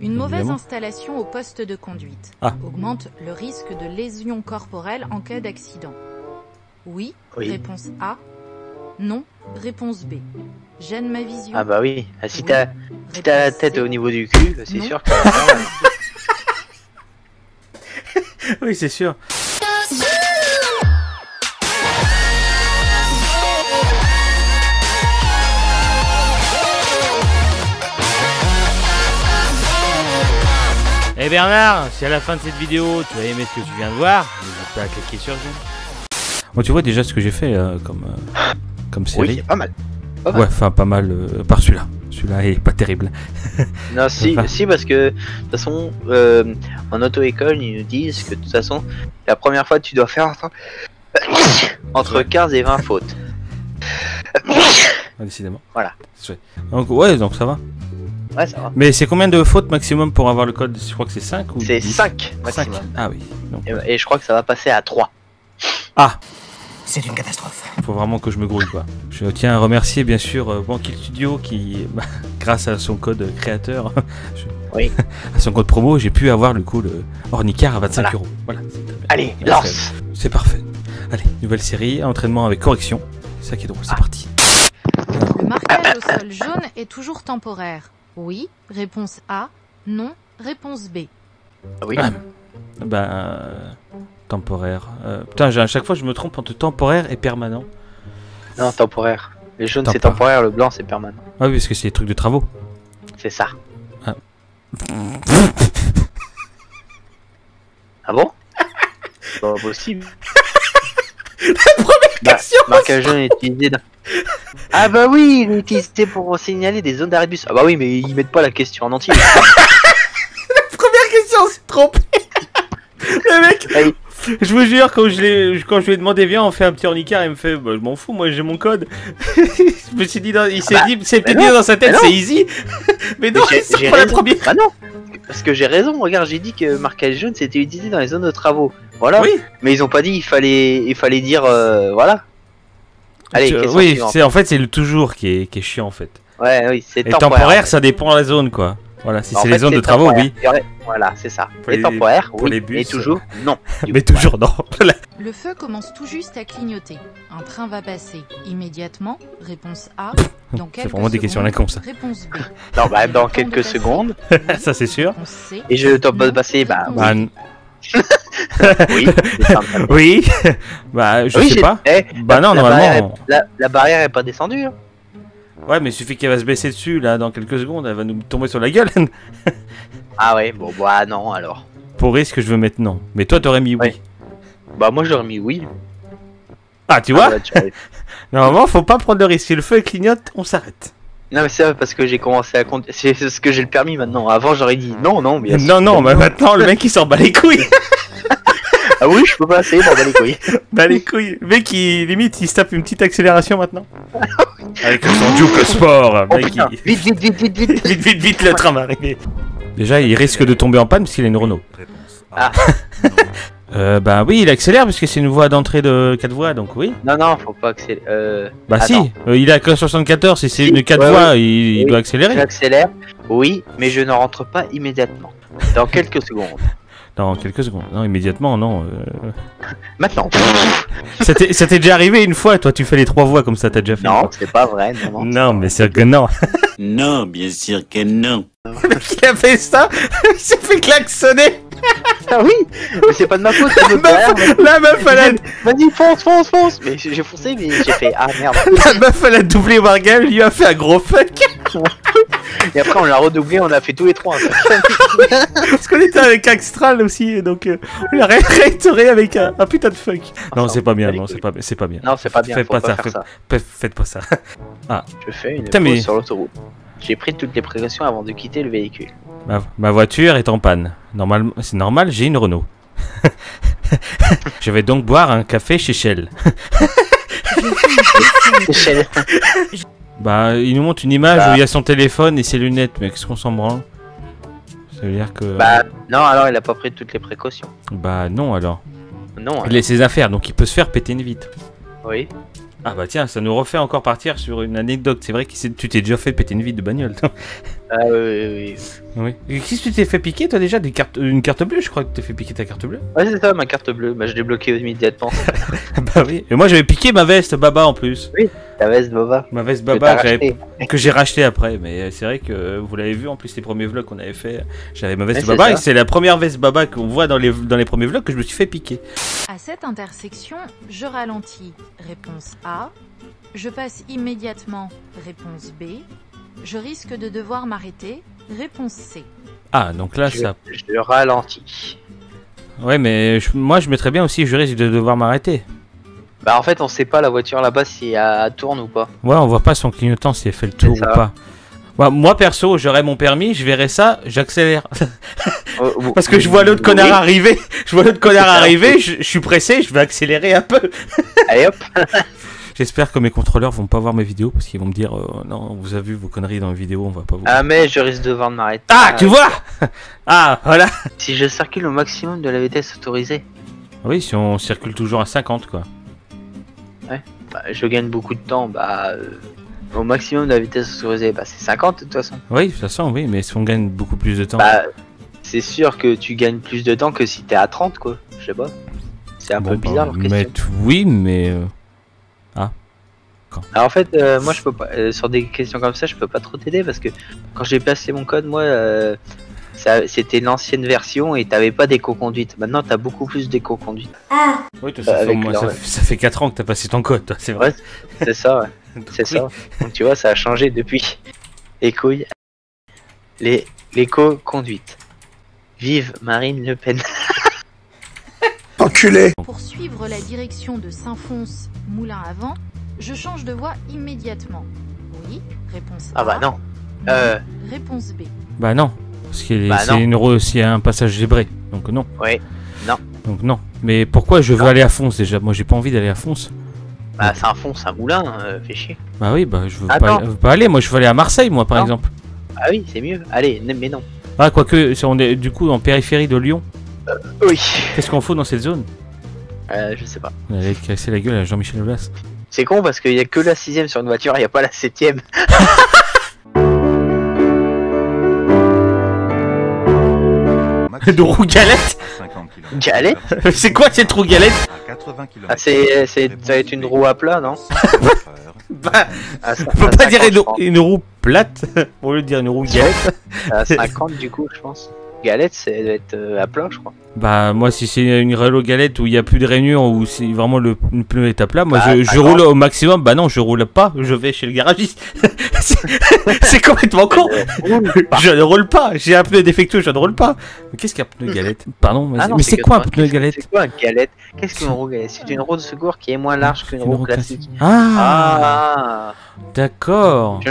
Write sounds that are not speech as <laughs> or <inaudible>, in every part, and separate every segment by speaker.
Speaker 1: Une mauvaise
Speaker 2: Évidemment.
Speaker 1: installation au poste de conduite
Speaker 2: Ah.
Speaker 1: augmente le risque de lésion corporelle en cas d'accident. Oui,
Speaker 3: Oui.
Speaker 1: Réponse A. Non. Réponse B. Gêne ma vision.
Speaker 3: Ah bah oui. Ah, si
Speaker 1: Oui.
Speaker 3: t'as si t'as la tête
Speaker 1: C.
Speaker 3: au niveau du cul, c'est sûr que. mal. <laughs> <laughs>
Speaker 2: Oui, c'est sûr. Eh Bernard, si à la fin de cette vidéo tu as aimé ce que tu viens de voir, n'hésite pas à cliquer sur j'aime. Bon, tu vois déjà ce que j'ai fait euh, comme, euh, comme
Speaker 3: Oui,
Speaker 2: série.
Speaker 3: pas mal. pas mal.
Speaker 2: ouais, enfin pas mal, euh, par celui-là. Celui-là est pas terrible. <laughs>
Speaker 3: Non, si,
Speaker 2: Enfin.
Speaker 3: si, parce que de toute façon, euh, en auto-école, ils nous disent que de toute façon, la première fois, tu dois faire <laughs> entre, entre 15 et 20 fautes.
Speaker 2: Ah, décidément.
Speaker 3: Voilà.
Speaker 2: Donc, ouais, donc ça va.
Speaker 3: Ouais, ça va.
Speaker 2: Mais c'est combien de fautes maximum pour avoir le code? Je crois que c'est 5 ou
Speaker 3: C'est
Speaker 2: 10?
Speaker 3: 5
Speaker 2: Cinq.
Speaker 3: maximum.
Speaker 2: Ah oui. Donc,
Speaker 3: Et, et je crois que ça va passer à 3.
Speaker 4: C'est une catastrophe.
Speaker 2: faut vraiment que je me grouille quoi. Je tiens à remercier bien sûr euh, Banquil Studio qui, bah, <laughs> grâce à son code créateur, <laughs> je-
Speaker 3: Oui. <laughs>
Speaker 2: à son code promo, j'ai pu avoir le coup le Ornicar à 25
Speaker 3: Voilà.
Speaker 2: euros. Voilà.
Speaker 3: Allez, lance
Speaker 2: C'est parfait. Allez, nouvelle série, entraînement avec correction. C'est ça qui est drôle, c'est
Speaker 3: Ah.
Speaker 2: parti.
Speaker 1: Le marquage au sol jaune est toujours temporaire. Oui. Réponse A. Non. Réponse B.
Speaker 3: Ah Oui.
Speaker 2: Ah. Ben, euh, temporaire. Euh, putain, j'ai- à chaque fois je me trompe entre temporaire et permanent.
Speaker 3: Non, temporaire. Le jaune, c'est
Speaker 2: Temporaire.
Speaker 3: le blanc, c'est permanent.
Speaker 2: Ah oui, parce que c'est des trucs de travaux.
Speaker 3: C'est ça.
Speaker 2: Ah. <laughs>
Speaker 3: Ah bon? Pas possible. <laughs>
Speaker 2: Première
Speaker 3: Bah,
Speaker 2: question
Speaker 3: Marquage jaune est utilisé dans... <laughs> Ah bah oui, il utilisé pour signaler des zones d'arrêt de bus. Ah bah oui, mais ils mettent pas la question en entier. <laughs>
Speaker 2: Première question, c'est trompé. <laughs> Le mec,
Speaker 3: Hey.
Speaker 2: je vous jure, quand je, l'ai- quand je lui ai demandé, viens, on fait un petit ornicar, il me fait, bah, je m'en fous, moi j'ai mon code. je me suis dit, il s'est
Speaker 3: Bah,
Speaker 2: dit, c'est peut-être
Speaker 3: mais
Speaker 2: dit dans sa tête,
Speaker 3: non.
Speaker 2: c'est easy. mais non,
Speaker 3: Mais
Speaker 2: c'est pas la première.
Speaker 3: Bah non Parce que j'ai raison, regarde, j'ai dit que marquage jaune c'était utilisé dans les zones de travaux. Voilà.
Speaker 2: Oui,
Speaker 3: Mais ils ont pas dit il fallait il fallait dire euh, voilà. Allez,
Speaker 2: Je-
Speaker 3: question
Speaker 2: oui, c'est en fait c'est le toujours qui est, qui est chiant en fait.
Speaker 3: Ouais, oui, c'est
Speaker 2: Et
Speaker 3: temporaire.
Speaker 2: temporaire,
Speaker 3: en fait.
Speaker 2: ça dépend de la zone quoi. Voilà, si c'est les zones de travaux, oui.
Speaker 3: Aurait- Voilà, c'est ça.
Speaker 2: Pour
Speaker 3: les
Speaker 2: les-
Speaker 3: temporaires,
Speaker 2: pour
Speaker 3: oui.
Speaker 2: les bus,
Speaker 3: Et toujours, non. <laughs>
Speaker 2: Mais
Speaker 3: coup,
Speaker 2: toujours non. <laughs>
Speaker 1: Le feu commence tout juste à clignoter. Un train va passer immédiatement. Réponse A. Dans
Speaker 2: C'est
Speaker 1: quelques
Speaker 2: vraiment des questions à la
Speaker 1: secondes.
Speaker 2: con ça.
Speaker 1: Réponse B. <laughs>
Speaker 3: Non, bah, dans quelques secondes.
Speaker 2: ça c'est sûr.
Speaker 3: Et je top passer, bah,
Speaker 2: Bah, <laughs>
Speaker 3: oui. <laughs>
Speaker 2: bah je
Speaker 3: Oui,
Speaker 2: sais pas.
Speaker 3: eh,
Speaker 2: Bah non,
Speaker 3: la barrière
Speaker 2: normalement.
Speaker 3: est- la, la barrière est pas descendue. hein.
Speaker 2: Ouais, mais il suffit qu'elle va se baisser dessus là dans quelques secondes, elle va nous tomber sur la gueule. <laughs>
Speaker 3: Ah ouais, bon, bah non, alors.
Speaker 2: Pour risque, je veux mettre non. Mais toi, t'aurais mis oui.
Speaker 3: Bah, moi j'aurais mis oui.
Speaker 2: Ah, tu
Speaker 3: Ah,
Speaker 2: vois
Speaker 3: bah, tu vois.
Speaker 2: Normalement, faut pas prendre de risque. Si le feu clignote, on s'arrête.
Speaker 3: Non, mais c'est vrai, parce que j'ai commencé à compter. C'est c'est ce que j'ai le permis maintenant. Avant, j'aurais dit non, non, bien sûr.
Speaker 2: Non, non, mais maintenant, le mec il s'en bat les couilles.
Speaker 3: Ah oui, je peux passer, bon, bah les couilles. <laughs>
Speaker 2: bat les couilles. Le mec, il limite, il se tape une petite accélération maintenant. <laughs> Avec son juke sport.
Speaker 3: Oh
Speaker 2: mec, il-
Speaker 3: vite, vite, vite, vite, vite.
Speaker 2: vite, vite, vite, le train va arriver. Déjà, il risque de tomber en panne parce qu'il a une Renault.
Speaker 3: Ah. <laughs>
Speaker 2: Euh, bah oui, il accélère parce que c'est une voie d'entrée de 4 voies, donc oui.
Speaker 3: Non, non, faut pas accélérer. Euh,
Speaker 2: Bah
Speaker 3: Attends.
Speaker 2: si, euh, il a que 74, si c'est
Speaker 3: Si,
Speaker 2: une 4
Speaker 3: ouais,
Speaker 2: voies, il, il
Speaker 3: Oui.
Speaker 2: doit accélérer.
Speaker 3: j'accélère, oui, mais je ne rentre pas immédiatement. Dans quelques secondes.
Speaker 2: Dans quelques secondes. Non, immédiatement, non. euh.
Speaker 3: Maintenant. <laughs>
Speaker 2: Ça t'est déjà arrivé une fois, toi tu fais les trois voies comme ça, t'as déjà fait.
Speaker 3: Non, c'est pas vrai, non, non.
Speaker 2: Non, mais c'est que non.
Speaker 4: Non, bien sûr que non. <laughs>
Speaker 2: il a fait ça, <laughs> il s'est fait klaxonner.
Speaker 3: Ah oui, mais c'est pas de ma faute, c'est de
Speaker 2: La
Speaker 3: derrière,
Speaker 2: meuf, la meuf, elle a,
Speaker 3: Vas-y, fonce, fonce, fonce Mais j'ai foncé, mais j'ai fait ah merde. <laughs>
Speaker 2: la meuf, elle a doublé Wargame, il lui a fait un gros fuck.
Speaker 3: Et après, on l'a redoublé, on a fait tous les trois. <laughs>
Speaker 2: Parce qu'on était avec Axtral aussi, et donc euh, on a ré- réitéré avec un, un putain de fuck. Non, c'est pas bien, non, c'est pas, c'est pas bien.
Speaker 3: Non, c'est pas bien,
Speaker 2: Faites
Speaker 3: faut
Speaker 2: pas
Speaker 3: pas,
Speaker 2: ça,
Speaker 3: faire
Speaker 2: faites-
Speaker 3: ça.
Speaker 2: Faites, faites pas ça. <laughs>
Speaker 3: Je fais une
Speaker 2: Putain,
Speaker 3: pause
Speaker 2: mais-
Speaker 3: sur l'autoroute. J'ai pris toutes les précautions avant de quitter le véhicule.
Speaker 2: Ma, ma voiture est en panne. Normalement, c'est normal, j'ai une Renault. <laughs> Je vais donc boire un café chez Shell. <laughs> Bah, il nous montre une image
Speaker 3: Bah.
Speaker 2: où il y a son téléphone et ses lunettes, mais qu'est-ce qu'on s'en branle? Ça veut dire que.
Speaker 3: Bah, non, alors il a pas pris toutes les précautions.
Speaker 2: Bah, non alors.
Speaker 3: Non,
Speaker 2: Il a ses affaires, donc il peut se faire péter une vitre.
Speaker 3: oui.
Speaker 2: Ah bah tiens, ça nous refait encore partir sur une anecdote. C'est vrai que tu t'es déjà fait péter une vie de bagnole. toi.
Speaker 3: Ah oui, oui, oui.
Speaker 2: oui. Qu'est-ce que tu t'es fait piquer toi déjà des cartes, Une carte bleue, je crois que tu t'es fait piquer ta carte bleue.
Speaker 3: Ouais, c'est ça, ma carte bleue. Bah, je l'ai bloquée immédiatement. <laughs>
Speaker 2: bah oui. Et moi j'avais piqué ma veste Baba en plus.
Speaker 3: Ta veste, Boba.
Speaker 2: Ma veste Baba que j'ai racheté après. Mais euh, c'est vrai que euh, vous l'avez vu en plus les premiers vlogs qu'on avait fait. J'avais ma veste Baba et c'est la première veste Baba qu'on voit dans les, dans les premiers vlogs que je me suis fait piquer.
Speaker 1: À cette intersection, je ralentis. Réponse A. Je passe immédiatement. Réponse B. Je risque de devoir m'arrêter. Réponse C.
Speaker 2: Ah donc là
Speaker 3: Je,
Speaker 2: ça.
Speaker 3: je ralentis.
Speaker 2: Ouais mais je- moi je mettrais bien aussi je risque de devoir m'arrêter.
Speaker 3: Bah, en fait, on sait pas la voiture là-bas si elle tourne ou pas.
Speaker 2: Ouais, on voit pas son clignotant si elle fait le tour ou pas. Ouais, moi perso, j'aurais mon permis, je verrais ça, j'accélère. <laughs>
Speaker 3: Euh,
Speaker 2: Parce que je vois l'autre connard
Speaker 3: Oui.
Speaker 2: arriver, <laughs> je vois l'autre connard arriver, je, je suis pressé, je vais accélérer un peu. <laughs>
Speaker 3: Allez hop.
Speaker 2: J'espère que mes contrôleurs vont pas voir mes vidéos parce qu'ils vont me dire euh, non, on vous a vu vos conneries dans les vidéos, on va pas vous.
Speaker 3: Ah, mais je risque de devoir m'arrêter.
Speaker 2: Ah, tu vois Ah, voilà.
Speaker 3: Si je circule au maximum de la vitesse autorisée,
Speaker 2: Oui, si on circule toujours à 50 quoi.
Speaker 3: Bah, je gagne beaucoup de temps. Bah, euh, au maximum de la vitesse autorisée, bah, c'est 50 de toute façon.
Speaker 2: Oui, de toute façon, oui, mais si on gagne beaucoup plus de temps.
Speaker 3: Bah, c'est sûr que tu gagnes plus de temps que si t'es à 30, quoi. Je sais pas. C'est un
Speaker 2: Bon,
Speaker 3: peu bizarre
Speaker 2: bah,
Speaker 3: leur question.
Speaker 2: oui, mais euh,
Speaker 3: Alors en fait, euh, moi je peux pas. euh, sur des questions comme ça, je peux pas trop t'aider parce que quand j'ai passé mon code, moi, euh, c'était l'ancienne version et t'avais pas d'éco-conduite. Maintenant, t'as beaucoup plus d'éco-conduite.
Speaker 2: oui, toi,
Speaker 3: Bah,
Speaker 2: ça, fait,
Speaker 3: leur-
Speaker 2: ça fait- ça fait 4 ans que t'as passé ton code, toi, c'est vrai.
Speaker 3: Ouais, c'est ça, ouais. <laughs> C'est
Speaker 2: oui.
Speaker 3: ça. Donc tu vois, ça a changé depuis. Les couilles. Les l'éco-conduite. Vive Marine Le Pen. <laughs>
Speaker 5: Enculé
Speaker 1: Pour suivre la direction de Saint-Fons, Moulin avant, je change de voie immédiatement. Oui. Réponse A.
Speaker 3: Ah bah non. Euh,
Speaker 1: Réponse B.
Speaker 2: Bah non, parce que
Speaker 3: Bah
Speaker 2: c'est une un passage zébré, donc non.
Speaker 3: ouais. Non.
Speaker 2: Donc non. Mais pourquoi je veux
Speaker 3: Non.
Speaker 2: aller à Fonce déjà? Moi j'ai pas envie d'aller à Fonce.
Speaker 3: Bah c'est un fond, c'est un moulin, euh, fait chier.
Speaker 2: Bah oui, bah je veux pas, veux pas aller. Moi je veux aller à Marseille, moi par
Speaker 3: Non.
Speaker 2: exemple.
Speaker 3: Ah oui, c'est mieux. Allez, mais non.
Speaker 2: Ah quoique, on est du coup en périphérie de Lyon.
Speaker 3: Oui. <laughs>
Speaker 2: Qu'est-ce qu'on fout dans cette zone?
Speaker 3: Euh, je sais pas.
Speaker 2: On allait casser la gueule à Jean-Michel Aulas.
Speaker 3: C'est con parce qu'il y a que la sixième sur une voiture, il y a pas la septième. <laughs> <laughs>
Speaker 2: de roue galette
Speaker 6: 50 km.
Speaker 3: Galette <laughs>
Speaker 2: C'est quoi cette roue galette
Speaker 6: À 80 km.
Speaker 3: Ah, c'est, c'est, ça va être une roue à plat, non
Speaker 2: Bah, <laughs>
Speaker 3: à,
Speaker 2: on peut pas dire une, une roue plate au lieu de dire une roue galette.
Speaker 3: À 50 du coup, je pense. Galette, c'est doit être euh, à plat, je crois.
Speaker 2: Bah moi si c'est une Relo galette où il y a plus de rainures où c'est vraiment le, le pneu est à plat, moi
Speaker 3: Bah,
Speaker 2: je, je roule au maximum. Bah non, je roule pas, je vais chez le garagiste. <laughs> c'est complètement con. Je ne roule pas, j'ai un pneu défectueux, je ne roule pas. Mais qu'est-ce qu'un pneu galette? Pardon, mais,
Speaker 3: Ah
Speaker 2: c'est- mais c'est quoi un pneu galette?
Speaker 3: C'est quoi un galette? Qu'est-ce qu'une roue galette? C'est une roue de secours qui est moins large qu'une
Speaker 2: Une
Speaker 3: roue
Speaker 2: roue
Speaker 3: classique.
Speaker 2: Ah,
Speaker 3: Ah,
Speaker 2: d'accord.
Speaker 3: Je-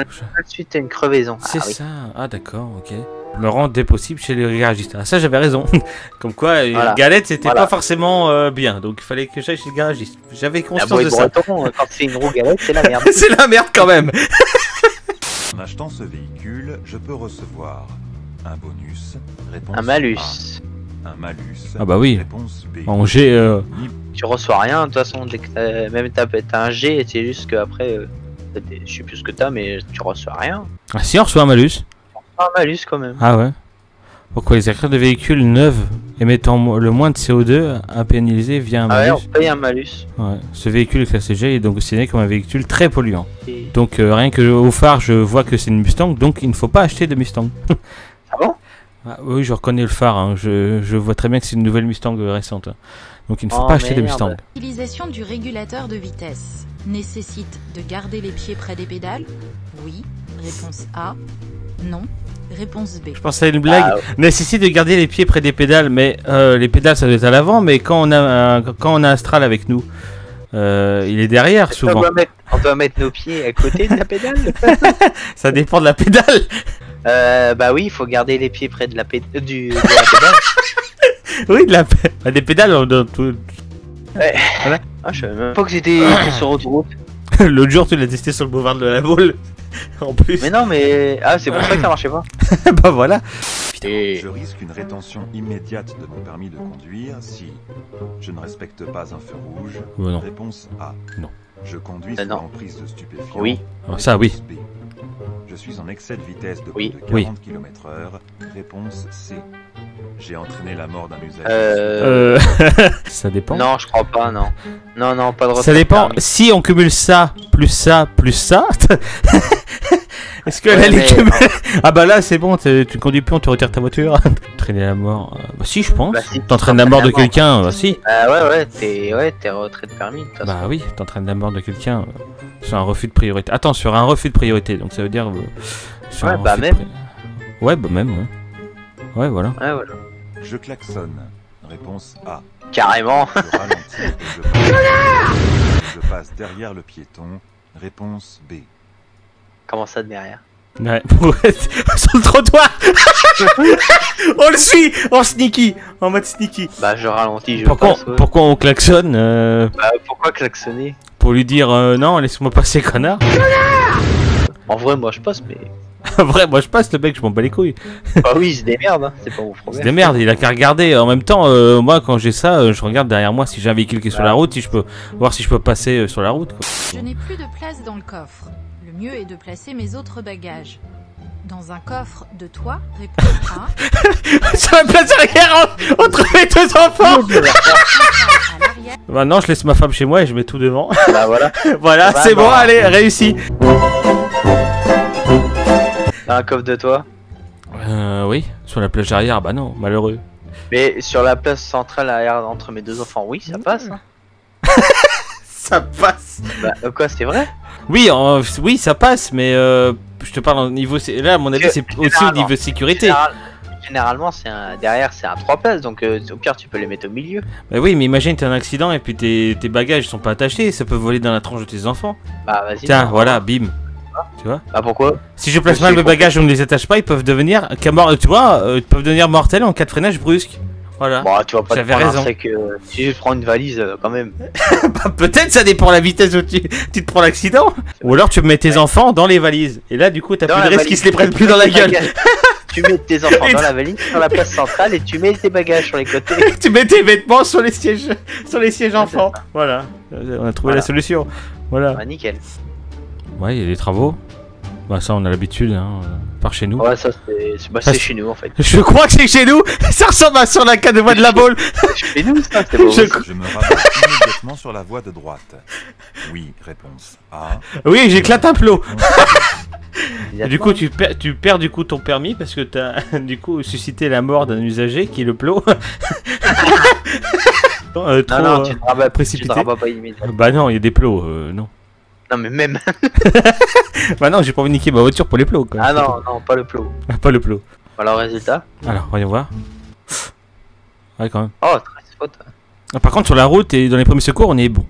Speaker 3: une crevaison. Ah,
Speaker 2: C'est
Speaker 3: oui.
Speaker 2: ça. Ah d'accord, ok. Me rends dès possible chez le garagiste. Ah ça j'avais raison. <laughs> Comme quoi, une
Speaker 3: Voilà.
Speaker 2: galette c'était
Speaker 3: Voilà.
Speaker 2: pas forcément euh, bien, donc il fallait que j'aille chez le garagiste. J'avais conscience de ça.
Speaker 3: breton, euh, quand c'est une roue galette, c'est la <laughs> merde.
Speaker 2: C'est la merde quand même. <laughs>
Speaker 6: En achetant ce véhicule, je peux recevoir un bonus. Réponse
Speaker 3: Un malus.
Speaker 6: A. Un malus.
Speaker 2: Ah bah oui.
Speaker 6: Réponse B.
Speaker 2: En G, euh,
Speaker 3: Tu reçois rien, de toute façon, dès que t'as- même t'as t'as un G, c'est juste qu'après, euh, je sais plus ce que t'as, mais tu reçois rien.
Speaker 2: Ah si on reçoit un malus.
Speaker 3: Un malus quand même.
Speaker 2: Ah ouais. Pourquoi les acteurs de véhicules neufs émettant le moins de CO2 à pénaliser via un
Speaker 3: Ah ouais,
Speaker 2: malus
Speaker 3: on paye un malus.
Speaker 2: Ouais. Ce véhicule est classé G et est donc considéré comme un véhicule très polluant.
Speaker 3: Et-
Speaker 2: Donc euh, rien que au phare je vois que c'est une Mustang, donc il ne faut pas acheter de Mustang. <laughs>
Speaker 3: Ah bon?
Speaker 2: Ah, oui, je reconnais le phare, hein. je, je vois très bien que c'est une nouvelle Mustang euh, récente. Donc il ne faut
Speaker 3: Oh,
Speaker 2: pas acheter de
Speaker 3: merde.
Speaker 2: Mustang.
Speaker 1: L'utilisation du régulateur de vitesse nécessite de garder les pieds près des pédales? Oui. Réponse A. Non. Réponse B.
Speaker 2: Je pensais à une blague.
Speaker 3: Ah,
Speaker 2: Nécessite de garder les pieds près des pédales, mais euh, les pédales ça doit être à l'avant, mais quand on a un, quand on a un Astral avec nous, euh, il est derrière
Speaker 3: on,
Speaker 2: souvent.
Speaker 3: doit mettre, on doit mettre nos pieds à côté de la pédale <laughs>
Speaker 2: Ça dépend de la pédale.
Speaker 3: euh, Bah oui, il faut garder les pieds près de la, euh, du, de la pédale. <laughs>
Speaker 2: Oui, de la bah, des pédales on- dans tout.
Speaker 3: Ah, je savais même pas que j'étais sur autoroute. <laughs>
Speaker 2: L'autre jour tu l'as testé sur le boulevard de la Baule. <laughs> en plus.
Speaker 3: Mais non, mais. Ah, c'est pour ça que ça marchait pas. <laughs>
Speaker 2: bah voilà.
Speaker 3: Et...
Speaker 6: Je risque une rétention immédiate de mon permis de conduire si je ne respecte pas un feu rouge.
Speaker 2: Non.
Speaker 6: Réponse A. Je conduis
Speaker 3: Euh,
Speaker 6: sous
Speaker 3: non.
Speaker 6: l'emprise de stupéfiants.
Speaker 3: Oui.
Speaker 2: Oh, ça, oui.
Speaker 6: B. Je suis en excès de vitesse de
Speaker 3: Oui.
Speaker 6: plus de
Speaker 2: Oui.
Speaker 6: 40 km heure. Réponse C. J'ai entraîné la mort d'un usager.
Speaker 3: Euh...
Speaker 2: Euh... <laughs> ça dépend.
Speaker 3: Non, je crois pas, non. Non, non, pas de
Speaker 2: Ça dépend.
Speaker 3: permis.
Speaker 2: Si on cumule ça, plus ça, plus ça. <laughs> Est-ce que
Speaker 3: Ouais,
Speaker 2: là, les
Speaker 3: mais- <laughs>
Speaker 2: Ah bah là, c'est bon, tu conduis plus, on te retire ta voiture. <laughs> Traîner la mort. euh, Bah si, je pense.
Speaker 3: Bah, si,
Speaker 2: T'entraînes la mort de quelqu'un, bah si.
Speaker 3: Ah ouais, ouais, t'es ouais, t'es retrait de permis. de.
Speaker 2: Bah oui, t'entraînes la mort de quelqu'un euh, sur un refus de priorité. Attends, sur un refus de priorité, donc ça veut dire. euh, sur
Speaker 3: Ouais,
Speaker 2: un
Speaker 3: bah
Speaker 2: refus de
Speaker 3: même.
Speaker 2: pri- Ouais, bah même, ouais. Ouais, voilà.
Speaker 3: Ouais, voilà.
Speaker 6: Je klaxonne. Réponse A.
Speaker 3: Carrément.
Speaker 6: Je ralentis et je passe. Je passe derrière le piéton. Réponse B.
Speaker 3: Comment ça derrière? <laughs>
Speaker 2: Ouais, sur le trottoir <laughs> On le suit En sneaky En mode sneaky
Speaker 3: Bah, je ralentis, je
Speaker 2: pourquoi,
Speaker 3: passe. ouais.
Speaker 2: pourquoi on klaxonne euh,
Speaker 3: Bah, pourquoi klaxonner?
Speaker 2: Pour lui dire euh, non, laisse-moi passer, connard?
Speaker 3: En vrai, moi je passe, mais. <laughs>
Speaker 2: En vrai, moi je passe, le mec, je m'en bats les couilles.
Speaker 3: Bah oui, il se démerde, hein. c'est pas mon
Speaker 2: C'est
Speaker 3: problème.
Speaker 2: des merdes, il a qu'à regarder. En même temps, euh, moi, quand j'ai ça, euh, je regarde derrière moi si j'ai un véhicule qui est sur la route, si je peux voir si je peux passer euh, sur la route. Quoi.
Speaker 1: Je n'ai plus de place dans le coffre. Le mieux est de placer mes autres bagages. Dans un coffre de toi, réponse A.
Speaker 2: sur la <laughs> place arrière, on, on trouve les deux enfants Bah non, je laisse ma femme chez moi et je mets tout devant.
Speaker 3: Bah voilà. <laughs>
Speaker 2: voilà,
Speaker 3: Bah
Speaker 2: c'est bon,
Speaker 3: non.
Speaker 2: allez, réussi.
Speaker 3: Dans un coffre de toi.
Speaker 2: Euh, oui, sur la plage arrière, bah non, malheureux.
Speaker 3: Mais sur la place centrale arrière entre mes deux enfants, oui, ça passe. hein. <laughs>
Speaker 2: Ça passe.
Speaker 3: Bah, euh, quoi, c'est vrai?
Speaker 2: Oui, en- oui, ça passe, mais euh, je te parle au niveau. sé- Là, à mon avis, c'est aussi au
Speaker 3: généralement,
Speaker 2: niveau sécurité.
Speaker 3: Général- Généralement, c'est un... derrière, c'est un 3 places, donc euh, au pire, tu peux les mettre au milieu.
Speaker 2: Bah oui, mais imagine, t'as un accident et puis tes, tes bagages sont pas attachés, ça peut voler dans la tronche de tes enfants.
Speaker 3: Bah, vas-y.
Speaker 2: Tiens, voilà, bim. Tu vois
Speaker 3: Bah, pourquoi
Speaker 2: Si je place mal mes bagages, on ne les attache pas, ils peuvent devenir. Tu vois, euh, ils peuvent devenir mortels en cas de freinage brusque. Voilà.
Speaker 3: Bon, tu vas pas
Speaker 2: J'avais raison.
Speaker 3: sec, euh, Si je prends une valise, euh, quand même. <laughs>
Speaker 2: Bah, Peut-être ça dépend de la vitesse où tu, tu te prends l'accident. Ou alors tu mets tes enfants dans les valises. Et là, du coup, t'as plus de risque qu'ils se les prennent plus dans la gueule. <laughs>
Speaker 3: tu mets tes enfants dans la valise, sur la place centrale, et tu mets tes bagages sur les côtés. <laughs>
Speaker 2: tu mets tes vêtements sur les sièges, sur les sièges
Speaker 3: c'est
Speaker 2: enfants. Voilà. On a trouvé la solution. Voilà.
Speaker 3: Bah, nickel.
Speaker 2: Ouais, il y a des travaux. Bah ça, on a l'habitude, hein, euh, par chez nous.
Speaker 3: Ouais, ça, c'est bah,
Speaker 2: Ça,
Speaker 3: c'est
Speaker 2: c'est-
Speaker 3: chez nous, en fait. <laughs>
Speaker 2: Je crois que c'est chez nous. <laughs> Ça ressemble à sur la canne de voix de la boule. <laughs>
Speaker 3: chez nous, ça, c'est beau.
Speaker 2: Je-
Speaker 6: Je me rabats immédiatement sur la voie de droite. Oui, réponse A.
Speaker 2: Oui, j'éclate un plot. Du coup, tu perds, tu perds du coup ton permis parce que t'as du coup suscité la mort d'un usager qui est le plot. Euh, trop,
Speaker 3: Non, non, tu te rabats, tu
Speaker 2: précipité.
Speaker 3: te rabats pas immédiatement.
Speaker 2: Bah non, il y a des plots, euh, non.
Speaker 3: Non, mais même. <laughs>
Speaker 2: Bah non, j'ai pas envie de niquer ma voiture pour les plots, quoi.
Speaker 3: Ah non, non, pas le plot. <laughs>
Speaker 2: Pas le plot.
Speaker 3: Alors, résultat.
Speaker 2: Alors, voyons voir. Ouais, quand même.
Speaker 3: Oh, très faute.
Speaker 2: Ah, Par contre, sur la route et dans les premiers secours, on est bon.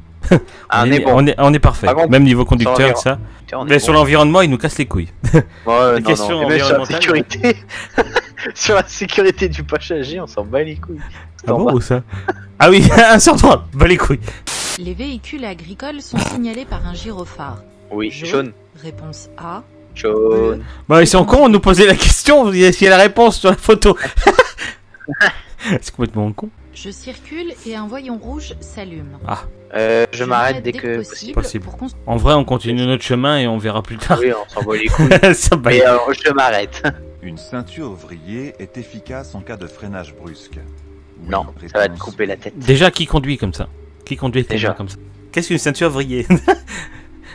Speaker 3: Ah, <laughs> on
Speaker 2: est,
Speaker 3: est bon.
Speaker 2: on est, on est parfait.
Speaker 3: Contre,
Speaker 2: Même niveau conducteur et ça. Mais
Speaker 3: bon.
Speaker 2: sur l'environnement, il nous casse les couilles.
Speaker 3: Non,
Speaker 2: questions
Speaker 3: non. Même sur la
Speaker 2: environnementales.
Speaker 3: sécurité. sur la sécurité du passager, on s'en bat les couilles.
Speaker 2: Ah bon ou ça? Ah oui, un sur trois, bah les couilles.
Speaker 1: Les véhicules agricoles sont signalés par un gyrophare.
Speaker 3: Oui,
Speaker 1: Jaune.
Speaker 3: jaune.
Speaker 1: Réponse A.
Speaker 3: Jaune.
Speaker 2: Bah ils sont cons, on nous posait la question, il y a il y a la réponse sur la photo. <laughs> C'est complètement con.
Speaker 1: Je circule et un voyant rouge s'allume.
Speaker 3: Euh, je m'arrête dès que possible.
Speaker 1: possible, pour
Speaker 2: En vrai, on continue notre chemin et on verra plus tard.
Speaker 3: Oui, on s'en bat les couilles. <laughs>
Speaker 2: Ça va.
Speaker 3: Mais alors, je m'arrête. <laughs>
Speaker 6: Une ceinture vrillée est efficace en cas de freinage brusque. Oui,
Speaker 3: Non, ça va te couper la tête.
Speaker 2: Déjà, qui conduit comme ça? Qui conduit
Speaker 3: Déjà.
Speaker 2: comme ça Qu'est-ce qu'une ceinture vrillée?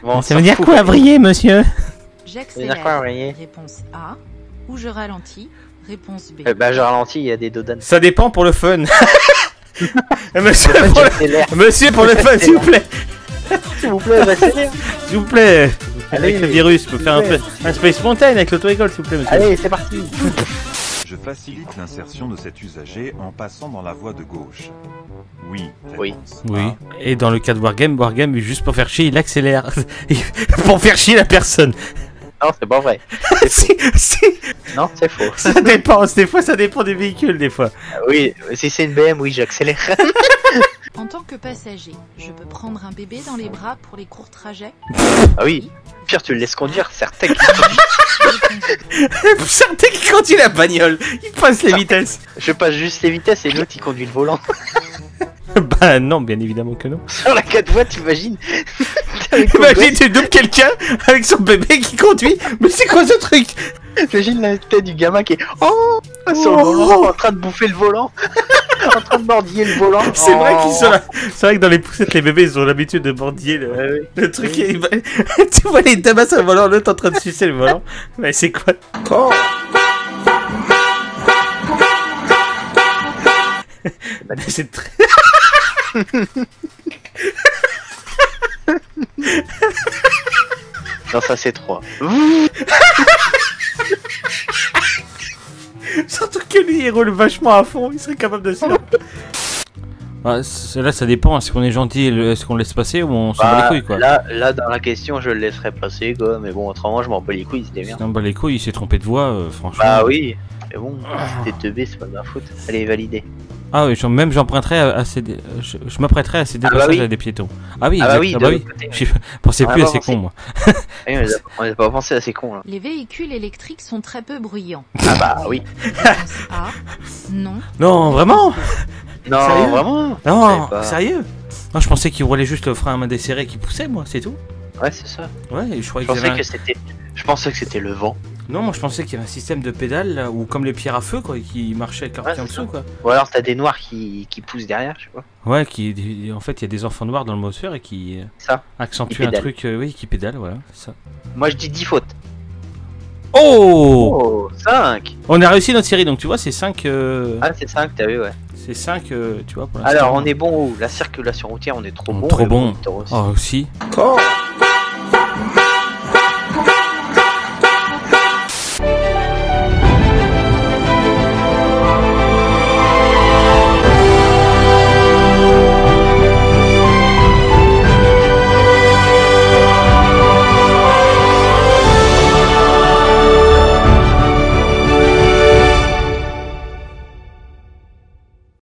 Speaker 3: Bon,
Speaker 2: Ça
Speaker 3: on
Speaker 2: veut dire quoi, vriller, monsieur?
Speaker 1: J'accélère. Réponse A. Ou je ralentis. Réponse B.
Speaker 3: Euh, bah, je ralentis, il y a des dodanes.
Speaker 2: Ça dépend pour le fun. <laughs> <laughs> monsieur, pour le...
Speaker 3: j'accélère.
Speaker 2: monsieur, pour le fun, s'il vous plaît. <laughs>
Speaker 3: S'il vous plaît, j'accélère.
Speaker 2: S'il vous plaît.
Speaker 3: Allez,
Speaker 2: avec le virus, peut faire un, peu, un Space Mountain avec l'auto-école, s'il vous plaît, monsieur.
Speaker 3: Allez, c'est parti.
Speaker 6: Je facilite l'insertion de cet usager en passant dans la voie de gauche. Oui,
Speaker 3: Oui.
Speaker 2: Oui. Et dans le cas de Wargame, Wargame, juste pour faire chier, il accélère. <laughs> pour faire chier la personne.
Speaker 3: Non, c'est pas vrai. <laughs>
Speaker 2: si, si,
Speaker 3: Non, c'est faux.
Speaker 2: ça dépend. Des fois, ça dépend des véhicules, des fois.
Speaker 3: Oui, si c'est une BM, oui, j'accélère. <laughs>
Speaker 1: En tant que passager, je peux prendre un bébé dans les bras pour les courts trajets.
Speaker 3: Ah oui. Pire, tu le laisses conduire, certain qu'il conduit.
Speaker 1: Réponse B.
Speaker 2: Certains qui conduit la bagnole, il passe les vitesses.
Speaker 3: Je passe juste les vitesses et l'autre il conduit le volant. <laughs>
Speaker 2: bah non, bien évidemment que non.
Speaker 3: Sur la 4 voies, t'imagines <laughs>
Speaker 2: Imagine, tu doubles quelqu'un avec son bébé qui conduit. Mais c'est quoi ce truc?
Speaker 3: Imagine la tête du gamin qui est oh, sur le
Speaker 2: Oh.
Speaker 3: volant, en train de bouffer le volant, <laughs> en train de mordiller le volant.
Speaker 2: C'est vrai qu'ils sont
Speaker 3: Oh.
Speaker 2: là. C'est vrai que dans les poussettes, les bébés, ils ont l'habitude de mordiller le,
Speaker 3: Ouais, ouais.
Speaker 2: le truc. et <laughs> tu vois les damas sur le volant, l'autre en train de sucer le volant. Mais c'est quoi Mais C'est très. <laughs>
Speaker 3: Non, ça c'est 3.
Speaker 2: Il roule vachement à fond, il serait capable de se faire. <laughs> Là, ça dépend. Est-ce qu'on est gentil, est-ce qu'on laisse passer ou on s'en bat les couilles quoi?
Speaker 3: Là, là, dans la question, je le laisserais passer, quoi. Mais bon, autrement, je m'en bats les couilles, il se démerde.
Speaker 2: Bat les couilles, il s'est trompé de voix, euh, franchement.
Speaker 3: Bah oui, mais bon, c'était teubé, c'est pas de ma faute. Allez, validé.
Speaker 2: Ah oui, même j'emprunterais à, céder. Je, je m'apprêterais à céder
Speaker 3: Ah bah oui.
Speaker 2: à des piétons. Ah oui,
Speaker 3: Ah bah oui,
Speaker 2: ah bah oui. Je <laughs> pensais plus à ces cons, moi.
Speaker 3: Ah <laughs> oui, on n'a pas pensé à ces cons là.
Speaker 1: Les véhicules électriques sont très peu bruyants.
Speaker 3: Ah bah oui.
Speaker 1: Réponse A. Non.
Speaker 2: Non, vraiment?
Speaker 3: Non,
Speaker 2: Sérieux?
Speaker 3: vraiment
Speaker 2: Non, sérieux? Non, je pensais qu'il roulait juste le frein à main desserré qui poussait, moi, c'est tout.
Speaker 3: Ouais, c'est ça.
Speaker 2: Ouais, je croyais
Speaker 3: Je que c'était. Je pensais que c'était le vent.
Speaker 2: Non, moi je pensais qu'il y avait un système de pédale, là, ou comme les pierres à feu, quoi, qui marchait avec leur
Speaker 3: Ouais,
Speaker 2: pied en dessous, quoi.
Speaker 3: Ou alors t'as des noirs qui, qui poussent derrière, je sais pas.
Speaker 2: Ouais, qui, en fait, il y a des enfants noirs dans le moteur et qui euh,
Speaker 3: Ça.
Speaker 2: accentuent
Speaker 3: Qui
Speaker 2: un truc, euh, oui, qui pédale, voilà, c'est ça.
Speaker 3: Moi je dis 10 fautes.
Speaker 2: Oh,
Speaker 3: Oh, 5
Speaker 2: On a réussi notre série, donc tu vois, c'est 5.
Speaker 3: Ah, c'est 5, t'as vu, ouais.
Speaker 2: c'est 5, tu vois, pour l'instant.
Speaker 3: Alors, on est bon où? La circulation routière, on est trop
Speaker 2: On
Speaker 3: bon.
Speaker 2: trop bon.
Speaker 3: aussi.
Speaker 2: Oh, aussi.
Speaker 3: Oh